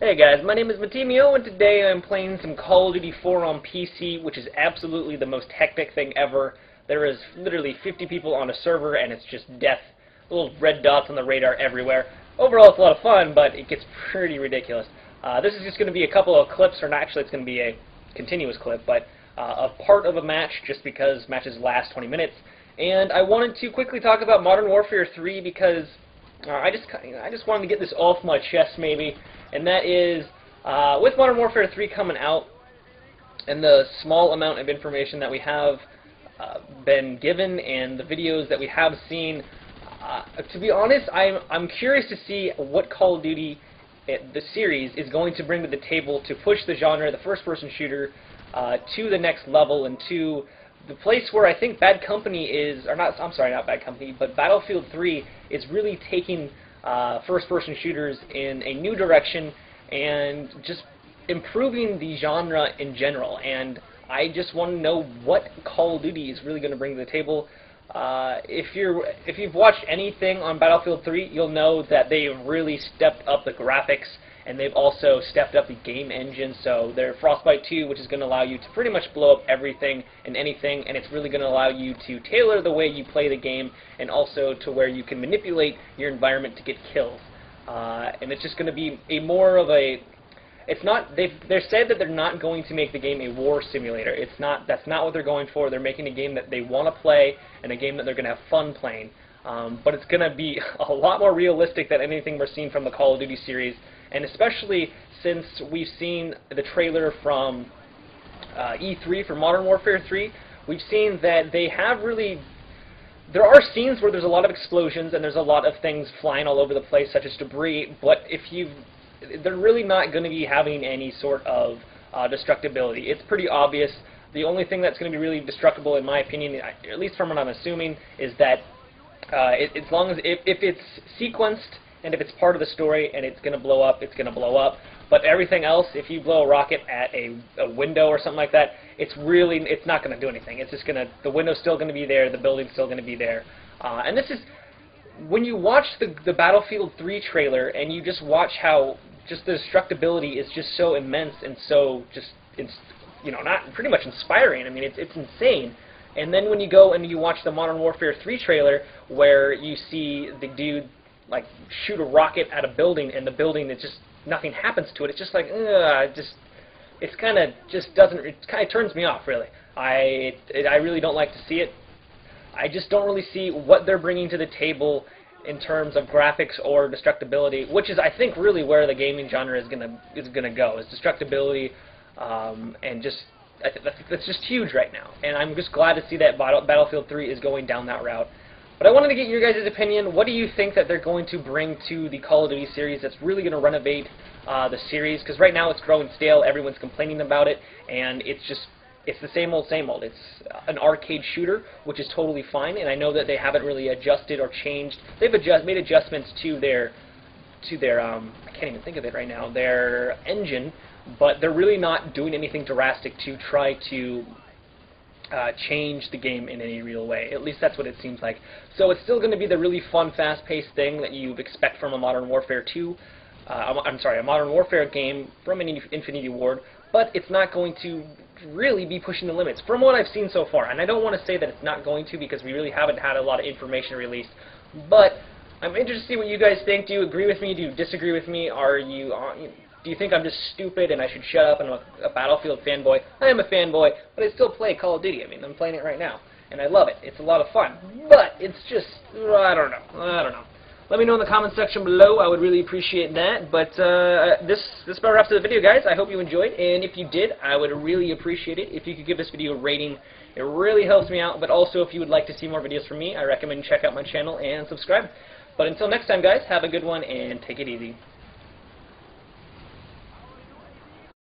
Hey guys, my name is Matimio, and today I'm playing some Call of Duty 4 on PC, which is absolutely the most hectic thing ever. There is literally 50 people on a server, and it's just death. Little red dots on the radar everywhere. Overall, it's a lot of fun, but it gets pretty ridiculous. Uh, this is just going to be a couple of clips, or not, actually it's going to be a continuous clip, but uh, a part of a match, just because matches last 20 minutes. And I wanted to quickly talk about Modern Warfare 3 because uh, I just I just wanted to get this off my chest, maybe. And that is uh, with Modern Warfare 3 coming out and the small amount of information that we have uh, been given and the videos that we have seen, uh, to be honest, I'm, I'm curious to see what Call of Duty, uh, the series, is going to bring to the table to push the genre, the first-person shooter, uh, to the next level and to the place where I think Bad Company is, or not, I'm sorry, not Bad Company, but Battlefield 3 is really taking uh, first-person shooters in a new direction and just improving the genre in general. And I just want to know what Call of Duty is really going to bring to the table. Uh, if you're if you've watched anything on Battlefield 3, you'll know that they've really stepped up the graphics and they've also stepped up the game engine. So their Frostbite 2, which is going to allow you to pretty much blow up everything and anything, and it's really going to allow you to tailor the way you play the game, and also to where you can manipulate your environment to get kills. Uh, and it's just going to be a more of a it's not they've they're said that they're not going to make the game a war simulator. It's not that's not what they're going for. They're making a game that they want to play and a game that they're going to have fun playing. Um, but it's going to be a lot more realistic than anything we're seeing from the Call of Duty series and especially since we've seen the trailer from uh, E3 for Modern Warfare 3, we've seen that they have really there are scenes where there's a lot of explosions and there's a lot of things flying all over the place, such as debris. But if you, they're really not going to be having any sort of uh, destructibility. It's pretty obvious. The only thing that's going to be really destructible, in my opinion, at least from what I'm assuming, is that uh, it, as long as if, if it's sequenced and if it's part of the story and it's going to blow up, it's going to blow up. But everything else, if you blow a rocket at a, a window or something like that, it's really it's not going to do anything. It's just going to the window's still going to be there, the building's still going to be there. Uh, and this is when you watch the the Battlefield 3 trailer and you just watch how just the destructibility is just so immense and so just it's you know not pretty much inspiring. I mean it's it's insane. And then when you go and you watch the Modern Warfare 3 trailer, where you see the dude like shoot a rocket at a building and the building it just nothing happens to it. It's just like ugh, just it's kind of just doesn't it kind of turns me off really. I it, I really don't like to see it. I just don't really see what they're bringing to the table in terms of graphics or destructibility, which is I think really where the gaming genre is gonna is gonna go is destructibility um, and just I th that's just huge right now. And I'm just glad to see that Battle, Battlefield 3 is going down that route. But I wanted to get your guys' opinion. What do you think that they're going to bring to the Call of Duty series that's really going to renovate uh, the series? Because right now it's growing stale. Everyone's complaining about it, and it's just it's the same old, same old. It's an arcade shooter, which is totally fine, and I know that they haven't really adjusted or changed. They've adjust, made adjustments to their to their um, I can't even think of it right now. Their engine, but they're really not doing anything drastic to try to uh, change the game in any real way. At least that's what it seems like. So it's still going to be the really fun, fast-paced thing that you expect from a Modern Warfare 2. Uh, I'm sorry, a Modern Warfare game from an Infinity Ward, but it's not going to really be pushing the limits from what I've seen so far. And I don't want to say that it's not going to because we really haven't had a lot of information released. But I'm interested to see what you guys think. Do you agree with me? Do you disagree with me? Are you, uh, do you think I'm just stupid and I should shut up and I'm a, a Battlefield fanboy? I am a fanboy, but I still play Call of Duty. I mean, I'm playing it right now, and I love it. It's a lot of fun, but it's just, I don't know. I don't know. Let me know in the comment section below. I would really appreciate that. But uh, this this about wraps up the video, guys. I hope you enjoyed, and if you did, I would really appreciate it if you could give this video a rating. It really helps me out. But also, if you would like to see more videos from me, I recommend check out my channel and subscribe. But until next time, guys, have a good one and take it easy.